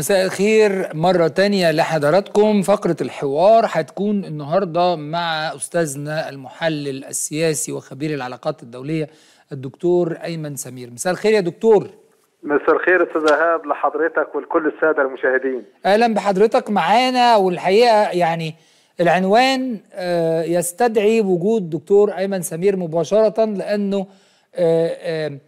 مساء الخير مرة تانية لحضراتكم. فقرة الحوار هتكون النهاردة مع أستاذنا المحلل السياسي وخبير العلاقات الدولية الدكتور أيمن سمير. مساء الخير يا دكتور. مساء الخير أستاذ ايهاب لحضرتك ولكل السادة المشاهدين. أهلا بحضرتك معانا والحقيقة يعني العنوان آه، يستدعي وجود دكتور أيمن سمير مباشرة لأنه آه، آه،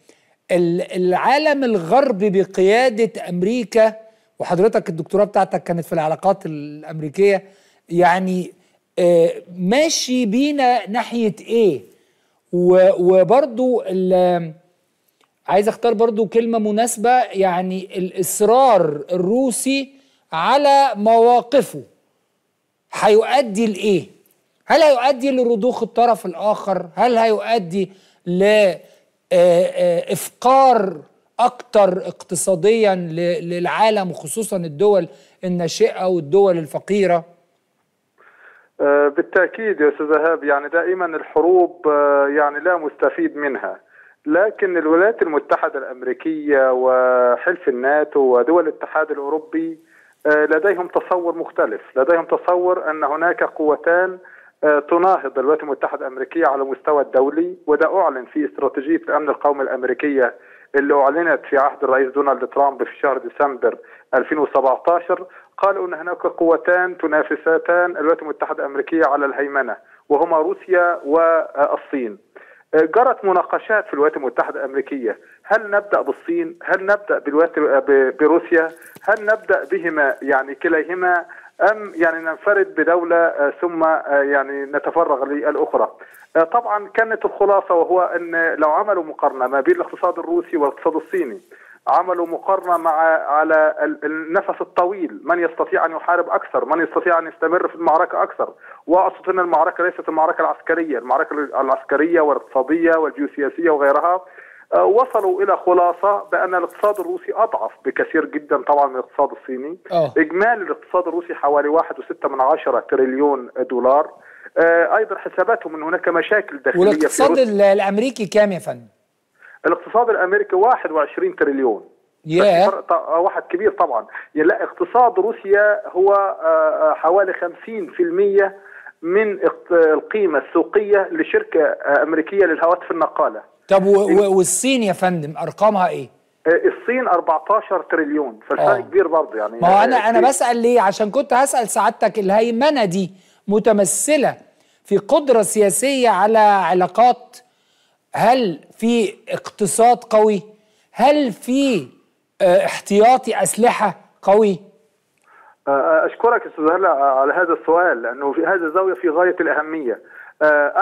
ال- العالم الغربي بقيادة أمريكا وحضرتك الدكتوراه بتاعتك كانت في العلاقات الأمريكية يعني آه، ماشي بينا ناحية إيه و- وبرضو عايز أختار برضو كلمة مناسبة يعني الإصرار الروسي على مواقفه هيؤدي لإيه؟ هل هيؤدي لرضوخ الطرف الآخر؟ هل هيؤدي لإفقار أكتر اقتصاديا للعالم وخصوصا الدول الناشئة والدول الفقيرة؟ آه، بالتأكيد يا أستاذ ايهاب يعني دائما الحروب آه، يعني لا مستفيد منها لكن الولايات المتحدة الأمريكية وحلف الناتو ودول الاتحاد الأوروبي آه، لديهم تصور مختلف لديهم تصور أن هناك قوتان تناهض الولايات المتحدة الأمريكية على المستوى الدولي وده أعلن في استراتيجية الأمن القومي الأمريكية اللي أعلنت في عهد الرئيس دونالد ترامب في شهر ديسمبر 2017 قالوا إن هناك قوتان تنافستان الولايات المتحدة الأمريكية على الهيمنة وهما روسيا والصين. جرت مناقشات في الولايات المتحدة الأمريكية، هل نبدأ بالصين؟ هل ب- بروسيا؟ هل نبدأ بهما يعني كليهما أم يعني ننفرد بدولة آه، ثم آه، يعني نتفرغ للأخرى؟ آه، طبعا كانت الخلاصة وهو أن لو عملوا مقارنة ما بين الاقتصاد الروسي والاقتصاد الصيني عملوا مقارنة مع على ال- النفس الطويل من يستطيع أن يحارب أكثر من يستطيع أن يستمر في المعركة أكثر وأقصد أن المعركة ليست المعركة العسكرية المعركة العسكرية والاقتصادية والجيوسياسية وغيرها وصلوا إلى خلاصة بأن الاقتصاد الروسي أضعف بكثير جدا طبعا من الاقتصاد الصيني آه. إجمالي الاقتصاد الروسي حوالي 1.6 من عشرة تريليون دولار آه، أيضا حساباتهم إن هناك مشاكل داخلية والاقتصاد روسيا ال- الأمريكي كام يا فندم؟ الاقتصاد الأمريكي 21 تريليون. فرق ط- آه، واحد كبير طبعا يعني لا اقتصاد روسيا هو آه، آه، حوالي 50% من السوقية لشركة آه، أمريكية للهواتف النقالة طب والصين يا فندم أرقامها إيه؟ آه، الصين 14 تريليون فالفرق آه. كبير برضه يعني ما هو أنا آه، أنا كبير. بسأل ليه عشان كنت هسأل سعادتك الهيمنة دي متمثلة في قدرة سياسية على علاقات هل في اقتصاد قوي هل في احتياطي أسلحة قوي أشكرك أستاذ هلا على هذا السؤال لأنه في هذا الزاوية في غاية الأهمية آه،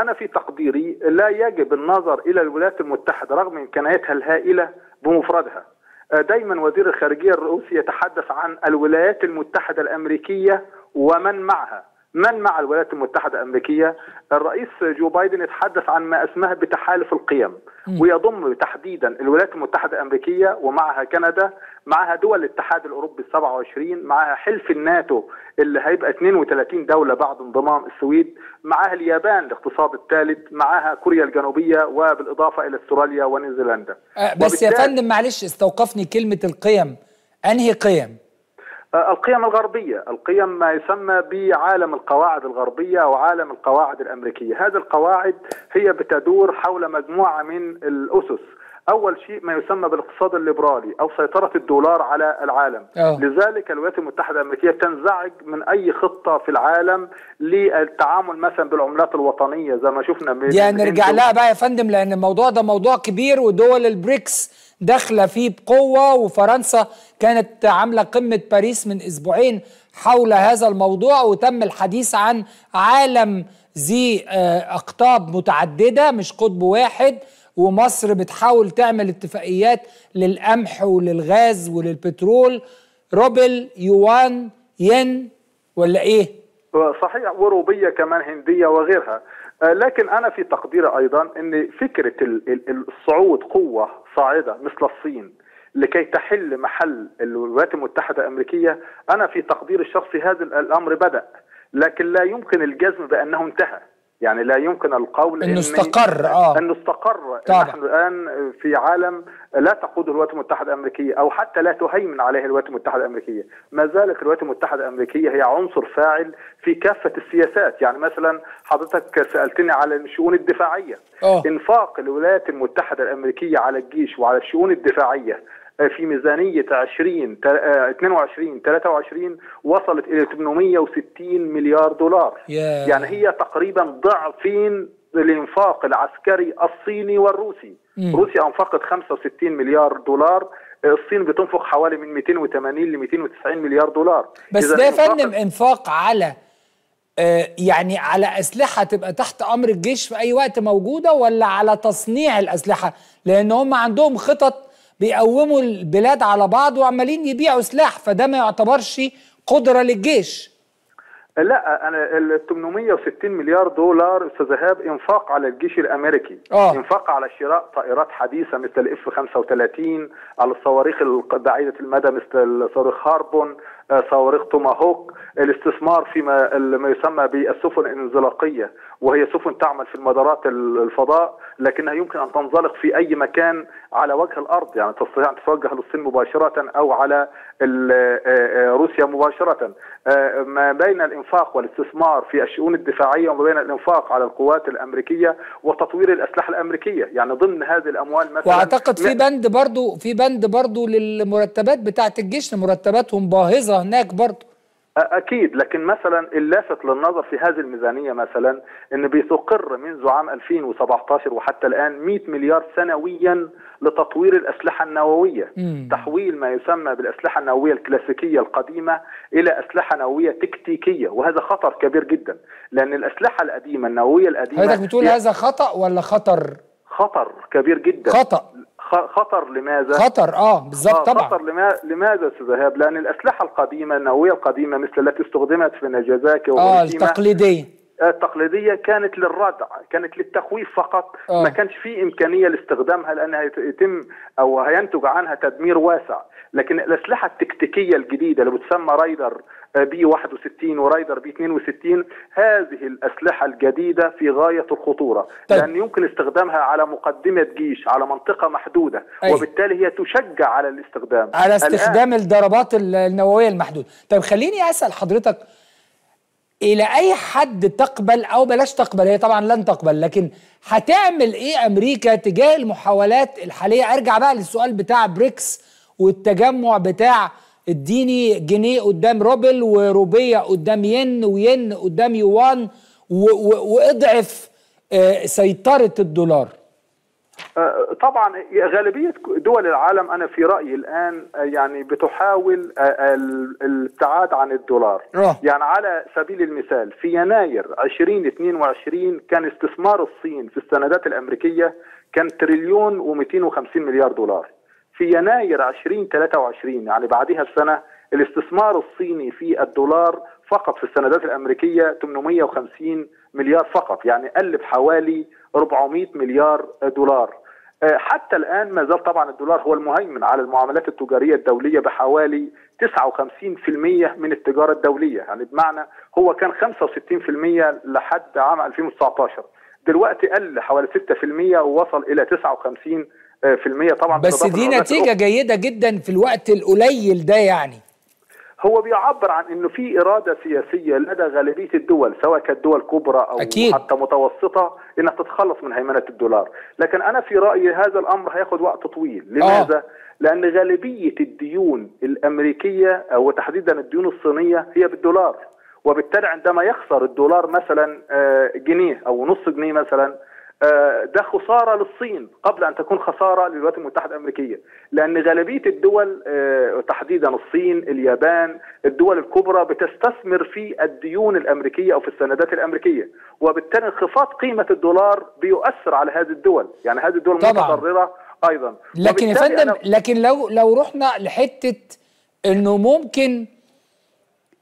أنا في تقديري لا يجب النظر إلى الولايات المتحدة رغم إمكانياتها الهائلة بمفردها. آه، دايما وزير الخارجية الروسي يتحدث عن الولايات المتحدة الأمريكية ومن معها. من مع الولايات المتحدة الأمريكية؟ الرئيس جو بايدن يتحدث عن ما اسمه بتحالف القيم ويضم تحديدا الولايات المتحدة الأمريكية ومعها كندا معها دول الاتحاد الأوروبي ال 27 معها حلف الناتو اللي هيبقى 32 دولة بعد انضمام السويد معها اليابان الاقتصاد الثالث معها كوريا الجنوبية وبالإضافة إلى استراليا ونيوزيلندا. أه، بس يا فندم معلش استوقفني كلمة القيم. أنهي قيم؟ آه، القيم الغربية. القيم ما يسمى بعالم القواعد الغربية أو عالم القواعد الأمريكية. هذه القواعد هي بتدور حول مجموعة من الأسس. أول شيء ما يسمى بالاقتصاد الليبرالي أو سيطرة الدولار على العالم. أوه. لذلك الولايات المتحدة الأمريكية تنزعج من أي خطة في العالم للتعامل مثلا بالعملات الوطنية زي ما شفنا من هنرجع الهند لها بقى يا فندم لأن الموضوع ده موضوع كبير ودول البريكس داخلة فيه بقوة وفرنسا كانت عاملة قمة باريس من أسبوعين حول هذا الموضوع وتم الحديث عن عالم ذو آه، أقطاب متعددة مش قطب واحد. ومصر بتحاول تعمل اتفاقيات للقمح وللغاز وللبترول. روبل يوان ين ولا إيه؟ صحيح وروبية كمان هندية وغيرها. آه، لكن أنا في تقديري أيضا إن فكرة ال- ال- الصعود قوة صاعدة مثل الصين لكي تحل محل الولايات المتحدة الأمريكية أنا في تقديري الشخصي هذا ال- الأمر بدأ لكن لا يمكن الجزم بأنه انتهى. يعني لا يمكن القول إنه استقر آه. انه استقر طبعا. نحن الآن في عالم لا تقوده الولايات المتحدة الأمريكية أو حتى لا تهيمن عليه الولايات المتحدة الأمريكية، ما زالت الولايات المتحدة الأمريكية هي عنصر فاعل في كافة السياسات، يعني مثلا حضرتك سألتني على الشؤون الدفاعية. آه. إنفاق الولايات المتحدة الأمريكية على الجيش وعلى الشؤون الدفاعية في ميزانية 20 تا- آه، 22 23 وصلت إلى 860 مليار دولار. يا يعني هي تقريبا ضعفين الانفاق العسكري الصيني والروسي. مم. روسيا أنفقت 65 مليار دولار. الصين بتنفق حوالي من 280 ل 290 مليار دولار. بس ده يا فندم إنفاق على آه، يعني على أسلحة تبقى تحت أمر الجيش في أي وقت موجودة ولا على تصنيع الأسلحة؟ لأن هم عندهم خطط بيقوموا البلاد على بعض وعمالين يبيعوا سلاح فده ما يعتبرش قدرة للجيش. لا أنا ال 860 مليار دولار أستاذ ايهاب إنفاق على الجيش الأمريكي. آه. إنفاق على شراء طائرات حديثة مثل الإف 35 على الصواريخ بعيده المدى مثل صاروخ هاربون آه، صواريخ توماهوك. الاستثمار فيما ما يسمى بالسفن الانزلاقية وهي سفن تعمل في المدارات ال- الفضاء لكنها يمكن أن تنزلق في أي مكان على وجه الأرض. يعني تستطيع أن تتوجه للصين مباشرة أو على آه، آه، روسيا مباشرة. ما بين الإنفاق والاستثمار في الشؤون الدفاعية وما بين الإنفاق على القوات الأمريكية وتطوير الأسلحة الأمريكية. يعني ضمن هذه الأموال مثلا وأعتقد في بند برضو في بند برضو للمرتبات بتاعت الجيش مرتباتهم باهظة هناك برضو. أكيد لكن مثلا اللافت للنظر في هذه الميزانية مثلا إن بتقر منذ عام 2017 وحتى الآن 100 مليار سنويا لتطوير الأسلحة النووية. مم. تحويل ما يسمى بالأسلحة النووية الكلاسيكية القديمة إلى أسلحة نووية تكتيكية وهذا خطر كبير جدا. لأن الأسلحة القديمة النووية القديمة حضرتك بتقول هي هذا خطأ ولا خطر؟ خطر كبير جدا. خطأ. خ- خطر لماذا؟ خطر آه بالظبط آه، طبعا. خطر لما لماذا أستاذ ايهاب؟ لأن الأسلحة القديمة النووية القديمة مثل التي استخدمت في ناجازاكي آه التقليدية. التقليديه كانت للردع كانت للتخويف فقط آه. ما كانش في إمكانية لاستخدامها لأنها يت- يتم أو هينتج عنها تدمير واسع لكن الأسلحة التكتيكية الجديدة اللي بتسمى رايدر B 61 ورايدر B 62 هذه الأسلحة الجديدة في غاية الخطورة طيب. لأن يمكن استخدامها على مقدمة جيش على منطقة محدودة أي. وبالتالي هي تشجع على الاستخدام على استخدام الضربات ال- النووية المحدودة طيب خليني أسأل حضرتك إلى أي حد تقبل أو بلاش تقبل هي طبعا لن تقبل لكن هتعمل إيه أمريكا تجاه المحاولات الحالية؟ أرجع بقى للسؤال بتاع بريكس والتجمع بتاع اديني جنيه قدام روبل وروبية قدام ين وين قدام يوان وإضعف آه، سيطرة الدولار. طبعا غالبية دول العالم أنا في رأيي الآن آه، يعني بتحاول آه، ال- الابتعاد عن الدولار. آه. يعني على سبيل المثال في يناير 2022 كان استثمار الصين في السندات الأمريكية كان تريليون و250 مليار دولار. في يناير 2023 يعني بعدها بسنة الاستثمار الصيني في الدولار فقط في السندات الأمريكية 850 مليار فقط يعني قلب حوالي 400 مليار دولار. آه، حتى الآن ما زال طبعا الدولار هو المهيمن على المعاملات التجارية الدولية بحوالي 59% من التجارة الدولية. يعني بمعنى هو كان 65% لحد عام 2019 دلوقتي قل حوالي 6% ووصل إلى 59 في المية. طبعا بس دي الأخرى. جيدة جدا في الوقت القليل ده يعني. هو بيعبر عن إنه في إرادة سياسية لدى غالبية الدول سواء كانت دول كبرى أو أكيد. حتى متوسطة إنها تتخلص من هيمنة الدولار، لكن أنا في رأيي هذا الأمر هياخد وقت طويل، لماذا؟ آه. لأن غالبية الديون الأمريكية أو تحديدا الديون الصينية هي بالدولار، وبالتالي عندما يخسر الدولار مثلا آه، جنيه أو نص جنيه مثلا آه، ده خسارة للصين قبل أن تكون خسارة للولايات المتحدة الأمريكية. لأن غالبية الدول آه، تحديدا الصين اليابان الدول الكبرى بتستثمر في الديون الأمريكية أو في السندات الأمريكية. وبالتالي انخفاض قيمة الدولار بيؤثر على هذه الدول. يعني هذه الدول طبعاً. متضررة أيضا. لكن يا فندم أنا- لكن لو لو رحنا لحتة إنه ممكن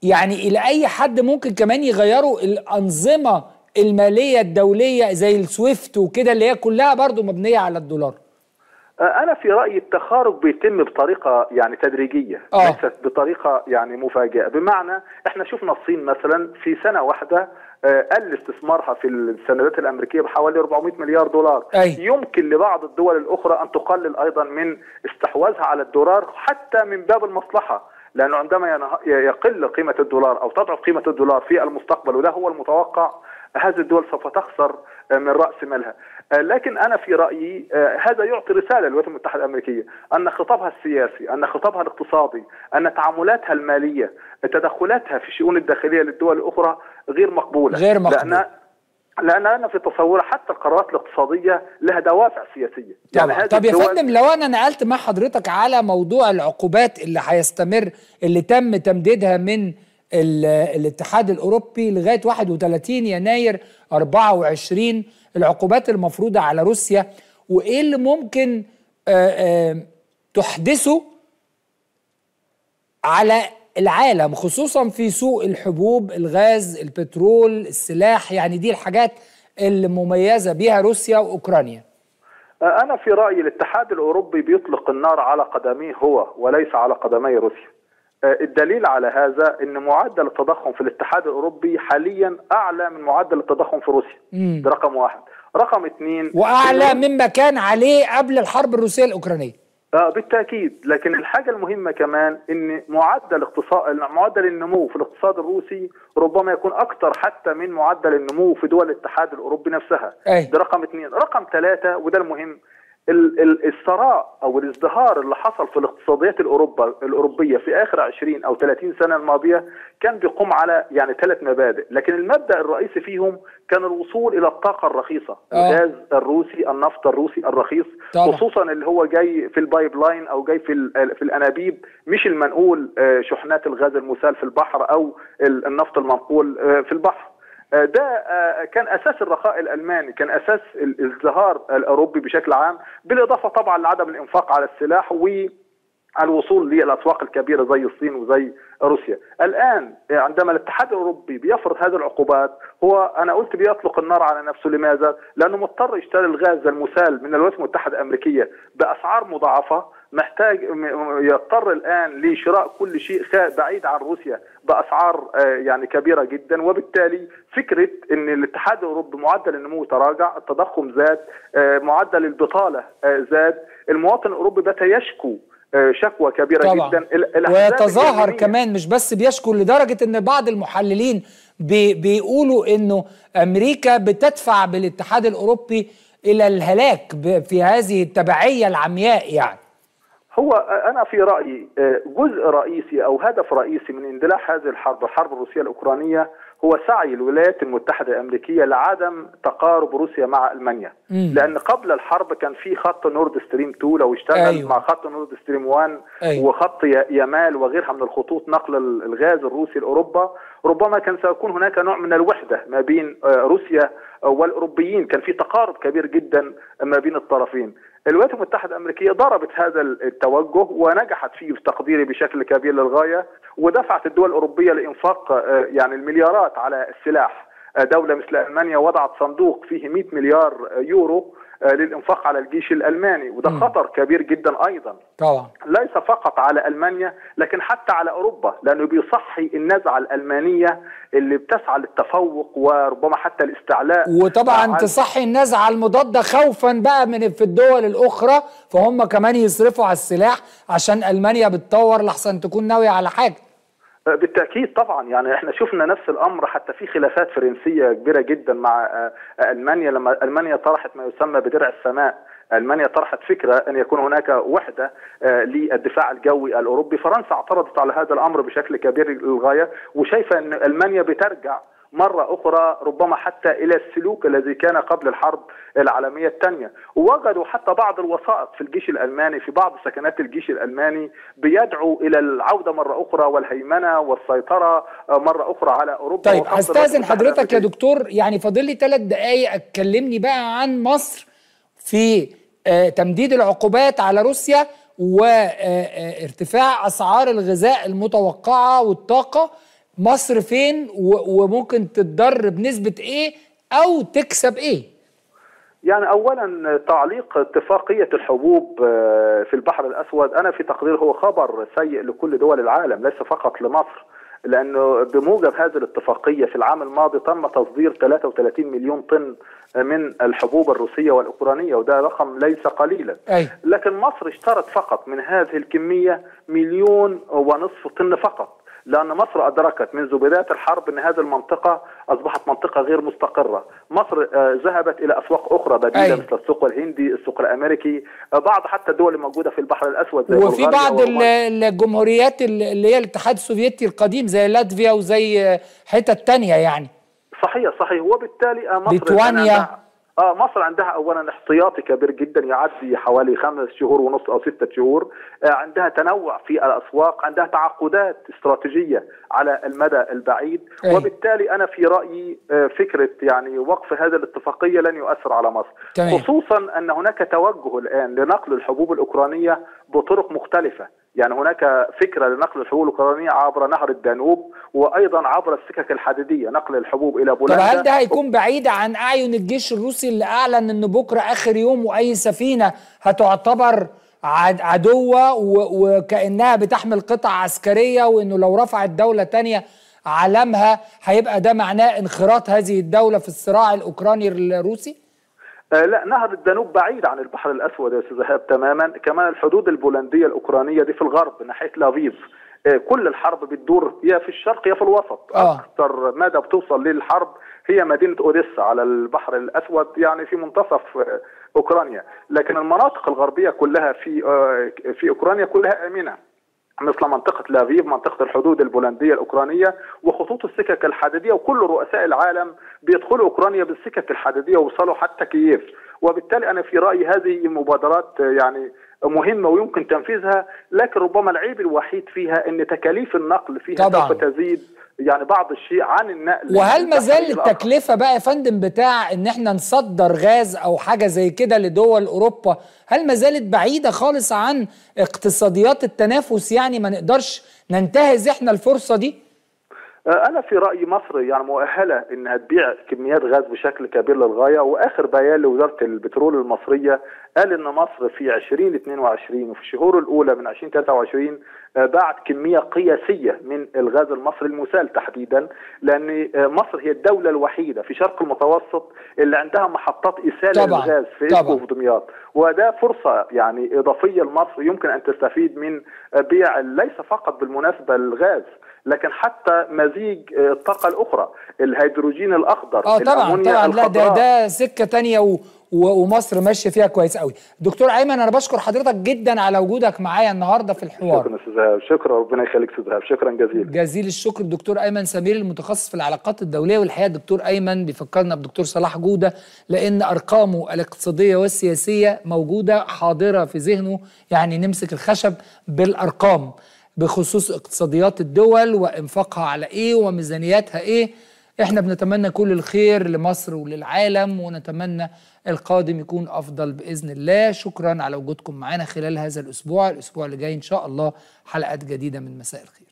يعني إلى أي حد ممكن كمان يغيروا الأنظمة المالية الدولية زي السويفت وكده اللي هي كلها برضو مبنية على الدولار أنا في رأيي التخارج بيتم بطريقة يعني تدريجية آه. ليست بطريقة يعني مفاجئة بمعنى إحنا شفنا الصين مثلا في سنة واحدة قل استثمارها في السندات الأمريكية بحوالي 400 مليار دولار أي. يمكن لبعض الدول الأخرى أن تقلل أيضا من استحواذها على الدولار حتى من باب المصلحة لأنه عندما يقل قيمة الدولار أو تضعف قيمة الدولار في المستقبل وده هو المتوقع هذه الدول سوف تخسر من رأس مالها. لكن أنا في رأيي هذا يعطي رسالة للولايات المتحدة الأمريكية. أن خطابها السياسي أن خطابها الاقتصادي أن تعاملاتها المالية تدخلاتها في الشؤون الداخلية للدول الأخرى غير مقبولة. غير مقبولة. لأن لأن أنا في تصوري حتى القرارات الاقتصادية لها دوافع سياسية. طبعا. يعني طب يا فندم لو أنا نقلت مع حضرتك على موضوع العقوبات اللي هيستمر اللي تم تمديدها من الاتحاد الأوروبي لغاية 31 يناير 24 العقوبات المفروضة على روسيا وإيه اللي ممكن آآ آآ تحدثه على العالم خصوصا في سوق الحبوب الغاز البترول السلاح يعني دي الحاجات اللي مميزه بيها روسيا وأوكرانيا. أنا في رأيي الاتحاد الأوروبي بيطلق النار على قدميه هو وليس على قدمي روسيا. الدليل على هذا إن معدل التضخم في الاتحاد الأوروبي حاليا أعلى من معدل التضخم في روسيا. مم. ده رقم واحد. رقم اثنين وأعلى مما كان عليه قبل الحرب الروسية الأوكرانية. آه بالتأكيد. لكن الحاجة المهمة كمان إن معدل اقتصاد معدل النمو في الاقتصاد الروسي ربما يكون أكثر حتى من معدل النمو في دول الاتحاد الأوروبي نفسها. أي. ده رقم اثنين رقم ثلاثة وده المهم الثراء أو الازدهار اللي حصل في الاقتصاديات الاوروبا الأوروبية في آخر 20 أو 30 سنة الماضية كان بيقوم على يعني ثلاث مبادئ لكن المبدأ الرئيسي فيهم كان الوصول إلى الطاقة الرخيصة آه. الغاز الروسي النفط الروسي الرخيص طبعا. خصوصا اللي هو جاي في ال pipeline أو جاي في في الأنابيب مش المنقول آه، شحنات الغاز المسال في البحر أو ال- النفط المنقول آه، في البحر ده آه، كان أساس الرخاء الألماني كان أساس الازدهار الأوروبي بشكل عام بالإضافة طبعا لعدم الإنفاق على السلاح والوصول للأسواق الكبيرة زي الصين وزي روسيا. الآن عندما الاتحاد الأوروبي بيفرض هذه العقوبات هو أنا قلت بيطلق النار على نفسه لماذا؟ لأنه مضطر يشتري الغاز المسال من الولايات المتحدة الأمريكية بأسعار مضاعفة محتاج يضطر الآن لشراء كل شيء بعيد عن روسيا بأسعار آه، يعني كبيرة جدا. وبالتالي فكرة إن الاتحاد الأوروبي معدل النمو تراجع التضخم زاد آه، معدل البطالة آه، زاد. المواطن الأوروبي بات يشكو شكوى كبيرة طبعا. جدا. ويتظاهر كمان مش بس بيشكو لدرجة إن بعض المحللين بي بيقولوا إنه أمريكا بتدفع بالاتحاد الأوروبي إلى الهلاك في هذه التبعية العمياء يعني. هو أنا في رأيي آه، جزء رئيسي أو هدف رئيسي من اندلاع هذه الحرب الحرب الروسية الأوكرانية هو سعي الولايات المتحدة الأمريكية لعدم تقارب روسيا مع ألمانيا مم. لأن قبل الحرب كان في خط نورد ستريم 2 لو اشتغل أيوة. مع خط نورد ستريم 1 أيوة. وخط يمال وغيرها من الخطوط نقل ال- الغاز الروسي لأوروبا ربما كان سيكون هناك نوع من الوحدة ما بين آه، روسيا والأوروبيين كان في تقارب كبير جدا ما بين الطرفين الولايات المتحدة الأمريكية ضربت هذا التوجه ونجحت فيه في تقديري بشكل كبير للغاية ودفعت الدول الأوروبية لإنفاق آه، يعني المليارات على السلاح. آه، دولة مثل ألمانيا وضعت صندوق فيه 100 مليار آه، يورو. للإنفاق على الجيش الألماني وده. خطر كبير جدا أيضا. طبعا. ليس فقط على ألمانيا لكن حتى على أوروبا لأنه بيصحي النزعة الألمانية اللي بتسعى للتفوق وربما حتى الاستعلاء. وطبعا عن- تصحي النزعة المضادة خوفا بقى من في الدول الأخرى فهم كمان يصرفوا على السلاح عشان ألمانيا بتطور لحسن تكون ناوية على حاجة. بالتأكيد طبعا يعني إحنا شفنا نفس الأمر حتى في خلافات فرنسية كبيرة جدا مع آه، ألمانيا لما ألمانيا طرحت ما يسمى بدرع السماء. ألمانيا طرحت فكرة أن يكون هناك وحدة آه، للدفاع الجوي الأوروبي. فرنسا اعترضت على هذا الأمر بشكل كبير للغاية وشايفة أن ألمانيا بترجع مرة أخرى ربما حتى إلى السلوك الذي كان قبل الحرب العالمية الثانية ووجدوا حتى بعض الوسائط في الجيش الألماني في بعض سكنات الجيش الألماني بيدعو إلى العودة مرة أخرى والهيمنة والسيطرة آه، مرة أخرى على أوروبا طيب المتحدة حضرتك يا. دكتور يعني فاضل لي ثلاث دقائق اتكلمني بقى عن مصر في آه، تمديد العقوبات على روسيا وارتفاع أسعار الغذاء المتوقعة والطاقة مصر فين وممكن تتضر بنسبة إيه أو تكسب إيه. يعني اولا تعليق اتفاقية الحبوب آه، في البحر الأسود. أنا في تقدير هو خبر سيء لكل دول العالم ليس فقط لمصر لأنه بموجب هذه الاتفاقية في العام الماضي تم تصدير 33 مليون طن من الحبوب الروسية والأوكرانية وده رقم ليس قليلا. أي. لكن مصر اشترت فقط من هذه الكمية مليون ونصف طن فقط. لأن مصر أدركت منذ بداية الحرب أن هذه المنطقة أصبحت منطقة غير مستقرة مصر آه، ذهبت إلى أسواق أخرى بديلة أي. مثل السوق الهندي السوق الأمريكي آه، بعض حتى الدول الموجودة في البحر الأسود زي وفي بعض. الجمهوريات اللي هي الاتحاد السوفيتي القديم زي لاتفيا وزي حتت تانية يعني صحيح صحيح وبالتالي آه، مصر ليتوانيا. آه مصر عندها اولا احتياطي كبير جدا يعدي حوالي خمس شهور ونص أو ستة شهور آه عندها تنوع في الأسواق عندها تعاقدات استراتيجية على المدى البعيد أي. وبالتالي أنا في رأيي آه فكرة يعني وقف هذه الاتفاقية لن يؤثر على مصر تمام. خصوصا أن هناك توجه الآن لنقل الحبوب الأوكرانية بطرق مختلفة يعني هناك فكرة لنقل الحبوب الاوكرانيه عبر نهر الدانوب وأيضا عبر السكك الحديدية نقل الحبوب إلى طب بولندا هل ده هيكون بعيد عن أعين الجيش الروسي اللي أعلن إن بكرة آخر يوم وأي سفينة هتعتبر عد- عدوة وكأنها بتحمل قطع عسكرية وإنه لو رفعت دولة تانية علمها هيبقى ده معناه انخراط هذه الدولة في الصراع الأوكراني الروسي؟ آه لا نهر الدانوب بعيد عن البحر الأسود يا أستاذ ايهاب تماما. كمان الحدود البولندية الأوكرانية دي في الغرب ناحية لافيف. آه كل الحرب بتدور يا في الشرق يا في الوسط. آه. أكثر مدى بتوصل للحرب هي مدينة أوديسا على البحر الأسود يعني في منتصف آه أوكرانيا. لكن المناطق الغربية كلها في في أوكرانيا كلها آمنة. مثل منطقة لافيف منطقة الحدود البولندية الأوكرانية وخطوط السكك الحديدية وكل رؤساء العالم بيدخلوا أوكرانيا بالسكك الحديدية ووصلوا حتى كييف. وبالتالي أنا في رأيي هذه مبادرات يعني مهمة ويمكن تنفيذها لكن ربما العيب الوحيد فيها أن تكاليف النقل فيها طبعاً. سوف تزيد يعني بعض الشيء عن النقل وهل ما زال. التكلفة بقى يا فندم بتاع إن إحنا نصدر غاز أو حاجة زي كده لدول أوروبا هل ما زالت بعيدة خالص عن اقتصاديات التنافس يعني ما نقدرش ننتهز إحنا الفرصة دي أنا في رأيي مصر يعني مؤهلة إنها تبيع كميات غاز بشكل كبير للغاية وآخر بيان لوزارة البترول المصرية قال إن مصر في 2022 وفي الشهور الأولى من 2023 آه، باعت كمية قياسية من الغاز المصري المسال تحديدا لأن آه، مصر هي الدولة الوحيدة في شرق المتوسط اللي عندها محطات إسالة طبعاً، للغاز في طبعاً. إسكو وفي دمياط وده فرصة يعني إضافية لمصر يمكن أن تستفيد من بيع ليس فقط بالمناسبة الغاز لكن حتى مزيج الطاقة الأخرى الهيدروجين الأخضر آه طبعا طبعا لا ده. ده سكة تانية و و ومصر ماشية فيها كويس قوي. دكتور أيمن أنا بشكر حضرتك جدا على وجودك معايا النهاردة في الحوار. شكرا أستاذ إيهاب شكرا ربنا يخليك إيهاب شكرا جزيلا. جزيل الشكر. الدكتور أيمن سمير المتخصص في العلاقات الدولية والحقيقة الدكتور أيمن بيفكرنا بدكتور صلاح جودة لأن أرقامه الاقتصادية والسياسية موجودة حاضرة في ذهنه يعني نمسك الخشب بالأرقام بخصوص اقتصاديات الدول وإنفاقها على إيه وميزانياتها إيه. إحنا بنتمنى كل الخير لمصر وللعالم ونتمنى القادم يكون أفضل بإذن الله. شكرا على وجودكم معنا خلال هذا الأسبوع. الأسبوع اللي جاي إن شاء الله حلقات جديدة من مساء الخير.